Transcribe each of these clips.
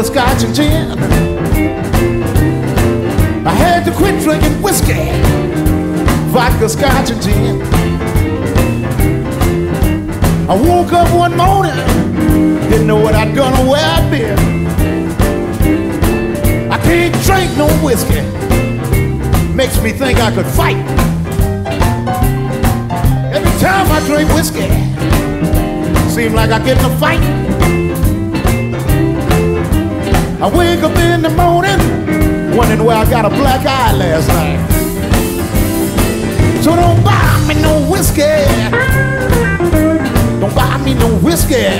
vodka, scotch, and gin. I had to quit drinking whiskey, vodka, scotch, and gin. I woke up one morning, didn't know what I'd done or where I'd been. I can't drink no whiskey, makes me think I could fight. Every time I drink whiskey, seems like I get in a fight. I wake up in the morning, wondering where I got a black eye last night. So don't buy me no whiskey. Don't buy me no whiskey.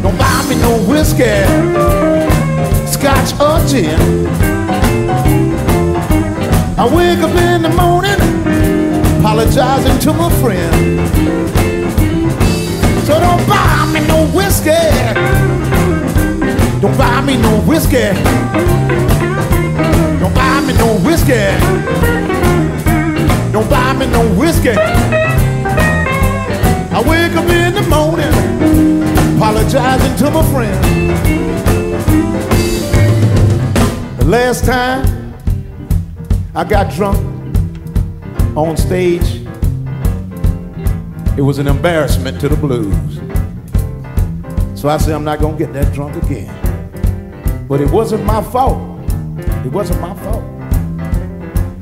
Don't buy me no whiskey. Scotch or gin. I wake up in the morning, apologizing to my friend. So don't buy me no whiskey. Me no whiskey. Don't buy me no whiskey. Don't buy me no whiskey. I wake up in the morning, apologizing to my friend. The last time I got drunk on stage, it was an embarrassment to the blues. So I said, I'm not gonna get that drunk again. But it wasn't my fault. It wasn't my fault.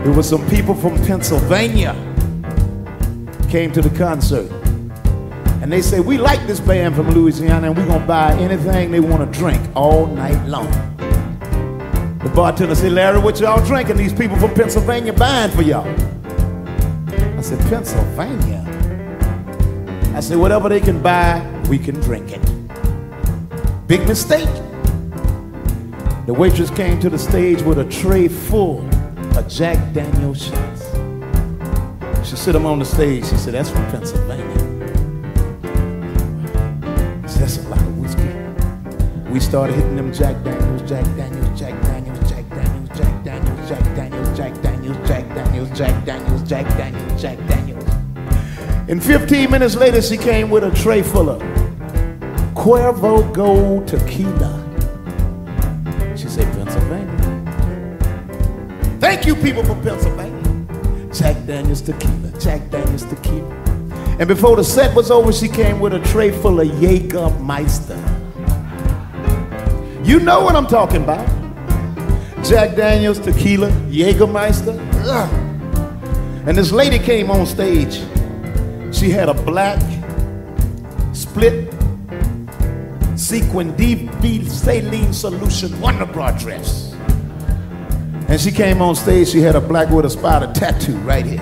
It was some people from Pennsylvania came to the concert. And they say, we like this band from Louisiana and we're gonna buy anything they wanna drink all night long. The bartender said, Larry, what y'all drinking? These people from Pennsylvania buying for y'all. I said, Pennsylvania? I said, whatever they can buy, we can drink it. Big mistake. The waitress came to the stage with a tray full of Jack Daniels shots. She set them on the stage. She said, That's from Pennsylvania. I said, That's a lot of whiskey. We started hitting them Jack Daniels, Jack Daniels, Jack Daniels, Jack Daniels, Jack Daniels, Jack Daniels, Jack Daniels, Jack Daniels, Jack Daniels, Jack Daniels, Jack Daniels. And 15 minutes later, she came with a tray full of Cuervo Gold Tequila. Thank you, people from Pennsylvania. Jack Daniels tequila, Jack Daniels tequila. And before the set was over, she came with a tray full of Jägermeister. You know what I'm talking about. Jack Daniels tequila, Jägermeister. Ugh. And this lady came on stage. She had a black split sequin DV saline solution wonder bra dress. And she came on stage, she had a black widow spider tattoo right here.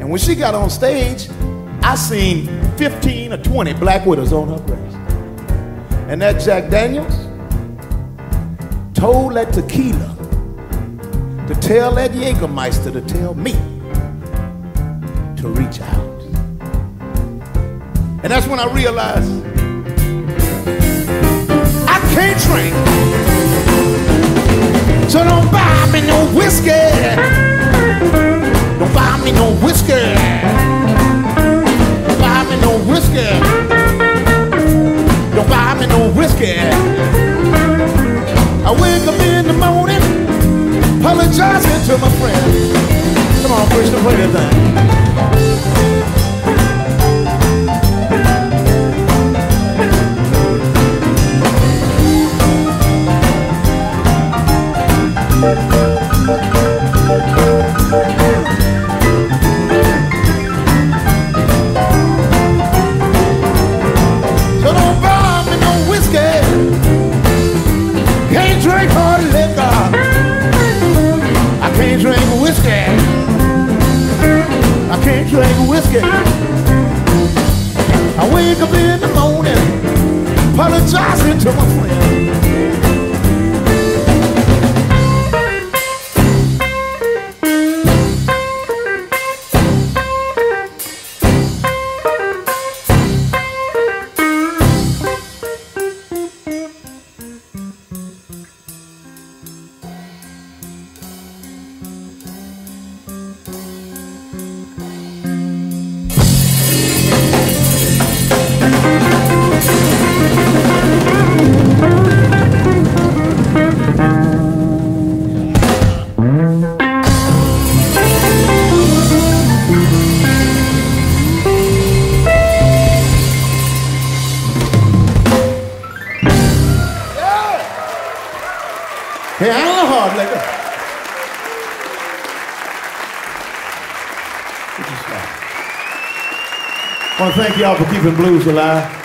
And when she got on stage, I seen 15 or 20 black widows on her breast. And that Jack Daniels told that tequila to tell that Jägermeister to tell me to reach out. And that's when I realized I can't drink so don't me no whiskey. Don't buy me no whiskey. Don't buy me no whiskey. Don't buy me no whiskey. I wake up in the morning, apologizing to my friend. Come on, Christian, play that thing. Drink whiskey. I wake up in the morning, apologizing to my friend. I want to thank y'all for keeping blues alive.